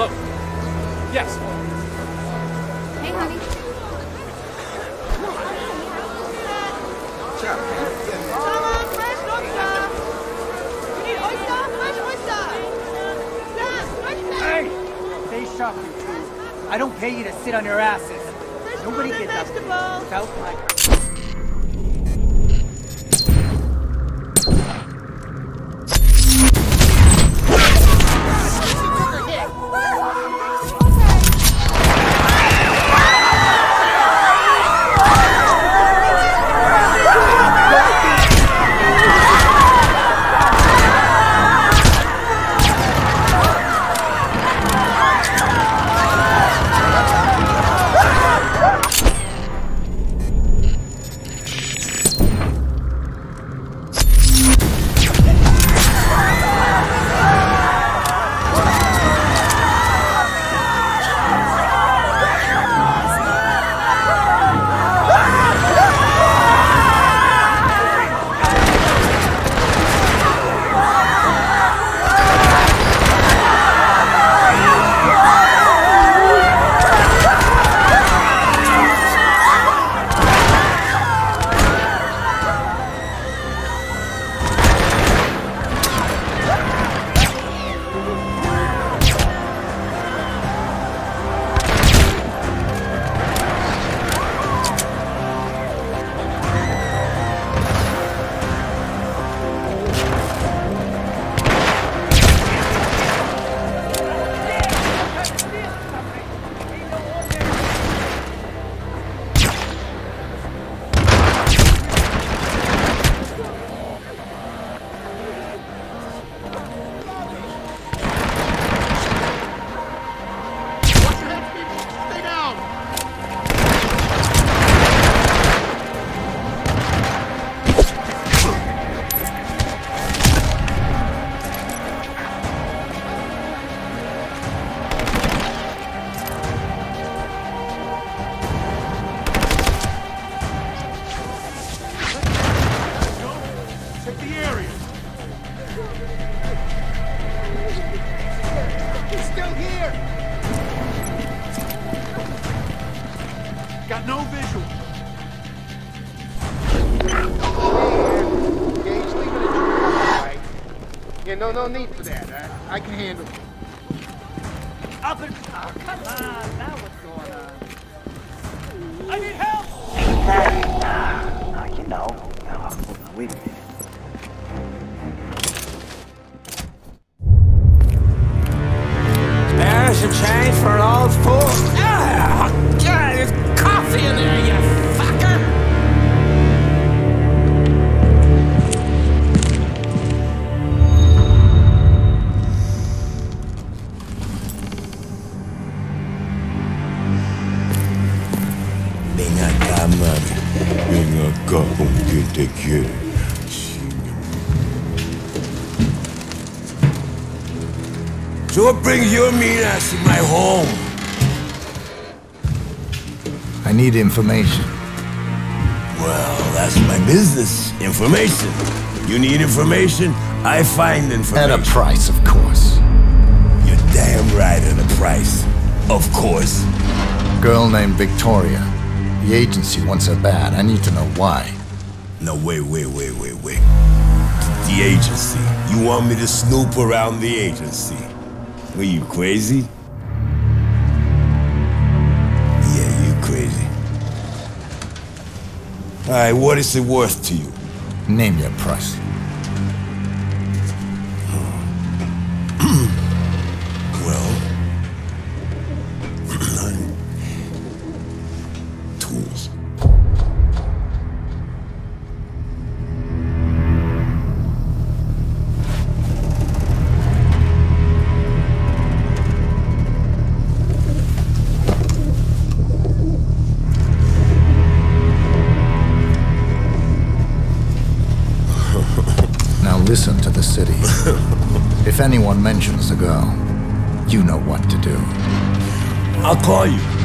Hello. Yes. Hey, honey. You need oyster? Fresh oyster. Hey, they. I don't pay you to sit on your asses. Fresh Nobody gets vegetables. up without my... still here. Got no visual. Gage, leave it at your right? Yeah, no, no need for that. I, I can handle it. Up and... Oh, come on. Now what's going on? I need help! Uh, you know, uh, hold acá, mami. Ven acá con quien te. So what brings your mean ass to my home? I need information. Well, that's my business. Information. You need information, I find information. At a price, of course. You're damn right at a price. Of course. Girl named Victoria. The agency wants her bad. I need to know why. No, wait, wait, wait, wait, wait. The agency. You want me to snoop around the agency? Are you crazy? Yeah, you crazy. Alright, what is it worth to you? Name your price. Listen to the city. if anyone mentions the girl, you know what to do. I'll call you.